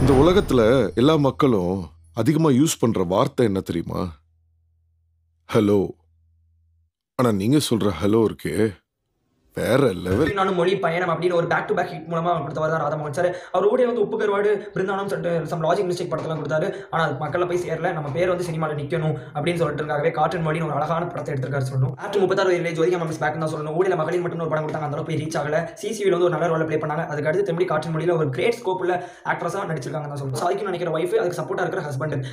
இந்த உலகத்துல எல்லா மக்களும் அதிகமா யூஸ் பண்ற வார்த்தை என்ன தெரியுமா? ஹலோ ஆனா நீங்க சொல்ற ஹலோ இருக்கே. வேற லெவல் நானும் மொழி பயணம் அப்படின்னு ஒரு பேக் டு பேக் ஹிட் மூலமா கொடுத்தவர் தான் ராதாமோகன். சார் அவர் கூட வந்து உப்பு கருவாடு பிருந்தானம் சொல்லிட்டு சம் லாஜிக் மிஸ்டேக் படத்தெல்லாம் கொடுத்தாரு. ஆனால் அது மக்களை போய் சேரல. நம்ம பேர் வந்து சினிமாவில் நிற்கணும் அப்படின்னு சொல்லிட்டுருக்காகவே காற்றின் மொழின்னு ஒரு அழகான படத்தை எடுத்திருக்காரு சொல்லணும். ஆற்று முப்பத்தாறு வயதிலே ஜோதிகா மேம்ஸ் பேக் தான் சொல்லணும். ஊழியில் மகளிர் மட்டும் ஒரு படம் கொடுத்தாங்க. அந்த போய் ரீச் ஆகல. சிசிவியில் வந்து ஒரு நல்ல ரோல் ப்ளே பண்ணாங்க. அதுக்கு அடுத்து திரும்பி காற்றின் மொழியில் ஒரு கிரேட் ஸ்கோப்ல ஆக்ட்ரஸாக நடிச்சிருக்காங்க தான் சொல்லணும். சாதிக்கும் நினைக்கிற ஒய்ஃப் அதுக்கு சப்போர்ட்டாக இருக்கிற ஹஸ்பண்ட்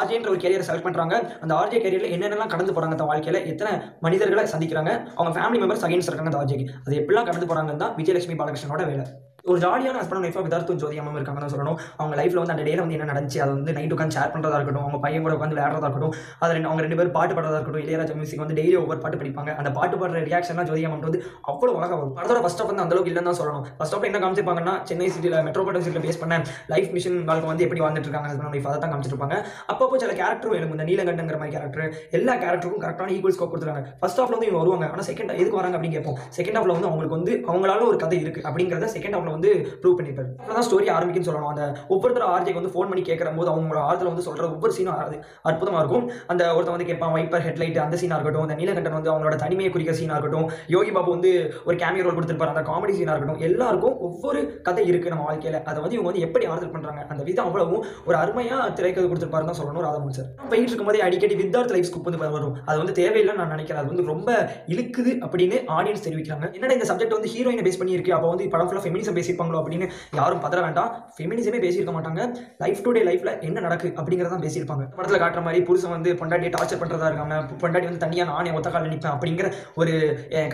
ஆர்ஜேன்ற ஒரு கேரியர் செலக்ட் பண்ணுறாங்க அந்த ஆர்ஜே கேரியரில் என்னென்னலாம் கடந்து போகிறாங்க அந்த வாழ்க்கையில்? எத்தனை மனிதர்களை சந்திக்கிறாங்க? அவங்க ஃபேமிலி மெம்பர்ஸ் அகைன்ஸ்ட் இருக்காங்க அந்த ஆர்ஜேக்கு அது எப்படிலாம் கடந்து போகிறாங்கன்னு தான் விஜயலட்சுமி பாலகிருஷ்ணனோட வேலை. ஒரு ஜாலியான ஹஸ்பண்ட் ஒய்ஃபாக விதார்த்தும் ஜோதி அம்மா இருக்காங்க தான் சொல்லணும். அவங்க லைஃப்பில் வந்து அந்த டேல வந்து என்ன நடந்துச்சு? அதை வந்து நைட் உட்காந்து ஷேர் பண்ணுறதா இருக்கட்டும் அவங்க பையன் கூட உட்காந்து விளையாடுறதா இருக்கட்டும் அதில் அவங்க ரெண்டு பேரும் பாட்டு பாடுறதா இருக்கட்டும் இளையராஜா மியூசிக் வந்து டெய்லி ஒவ்வொரு பாட்டு படிப்பாங்க. அந்த பாட்டு பாடுற ரியாக்ஷன்லாம் ஜோதி அம்மா வந்து அவ்வளோ அழகாக வரும். படத்தோட ஃபஸ்ட் ஆஃப் வந்து அந்த அளவுக்கு இல்லைன்னு தான் சொல்லணும். ஃபஸ்ட் ஆஃப் என்ன காமிச்சிருப்பாங்கன்னா சென்னை சிட்டியில் மெட்ரோபாலிட்டன் சிட்டியில் பேஸ் பண்ண லைஃப் மிஷன் வாழ்க்கை வந்து எப்படி வாழ்ந்துட்டு இருக்காங்க ஹஸ்பண்ட் ஒய்ஃப் அதை தான் காமிச்சிருப்பாங்க. அப்பப்போ சில கேரக்டரும் எழும் இந்த நீலகண்டங்கிற மாதிரி கேரக்டர் எல்லா கேரக்டருக்கும் கரெக்டான ஈக்குவல் ஸ்கோப் கொடுத்துருக்காங்க. ஃபர்ஸ்ட் ஆஃப்ல வந்து இவங்க வருவாங்க. ஆனால் செகண்ட் எதுக்கு வராங்க அப்படின்னு கேட்போம். செகண்ட் ஹாஃப்ல வந்து அவங்களுக்கு வந்து அவங்களால ஒரு கதை இருக்கு அப்படிங்கிறத செகண்ட் ஆஃப்ல வந்து ப்ரூவ் பண்ணிருப்பாரு அதான் ஸ்டோரி ஆரம்பிக்குன்னு சொல்லணும். அந்த ஒவ்வொருத்தர் ஆர்ஜேக்கு வந்து ஃபோன் பண்ணி கேட்கிற போது அவங்களோட ஆறுதல் வந்து சொல்கிற ஒவ்வொரு சீனும் அது அற்புதமாக இருக்கும். அந்த ஒருத்தர் வந்து கேட்பான் வைப்பர் ஹெட்லைட் அந்த சீனாக இருக்கட்டும் அந்த நீலகண்டன் வந்து அவங்களோட தனிமையை குறிக்கிற சீனாக இருக்கட்டும் யோகி பாபு வந்து ஒரு கேமியோ ரோல் கொடுத்துருப்பாரு அந்த காமெடி சீனாக இருக்கட்டும் எல்லாருக்கும் ஒவ்வொரு கதை இருக்குது நம்ம வாழ்க்கையில். அதை வந்து இவங்க வந்து எப்படி ஆறுதல் பண்ணுறாங்க அந்த விதம் அவ்வளவும் ஒரு அருமையாக திரைக்கதை கொடுத்துருப்பாரு தான் சொல்லணும் ராதாமோகன் சார் போயிட்டு இருக்கும்போதே அடிக்கடி வித்தார்த் லைஃப் ஸ்கூப் வந்து வரும். அது வந்து தேவையில்லைன்னு நான் நினைக்கிறேன். அது வந்து ரொம்ப இழுக்குது அப்படின்னு ஆடியன்ஸ் தெரிவிக்கிறாங்க. என்னடா இந்த சப்ஜெக்ட் வந்து ஹீரோயினை பேஸ் பண்ணியிருக்கு? அப்போ வந்து படம் ஃபுல்லாக ஃபெமினிசம் பேசியிருப்பாங்களோ அப்படின்னு யாரும் பதற வேண்டாம். ஃபெமினிசமே பேசியிருக்க மாட்டாங்க. லைஃப் டு டே லைஃப்ல என்ன நடக்கு அப்படிங்கிறதான் பேசியிருப்பாங்க. படத்தில் காட்டுற மாதிரி புருஷன் வந்து பொண்டாட்டியை டார்ச்சர் பண்ணுறதா இருக்காம பொண்டாட்டி வந்து தனியாக நானே ஒத்த காலில் நிற்பேன் அப்படிங்கிற ஒரு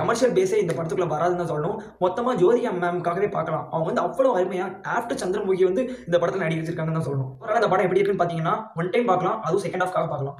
கமர்ஷியல் பேஸே இந்த படத்துக்குள்ள வராதுன்னு தான் சொல்லணும். மொத்தமாக ஜோதிகா மேம்காகவே பார்க்கலாம். அவங்க வந்து அவ்வளோ அருமையாக ஆஃப்டர் சந்திரமுகி வந்து இந்த படத்தில் நடிச்சிருக்காங்கன்னு தான் சொல்லணும். அதனால் இந்த படம் எப்படி இருக்குன்னு பார்த்தீங்கன்னா ஒன் டைம் பார்க்கலாம். அதுவும் செகண்ட் ஹாஃப்காக பார்க்கலாம்.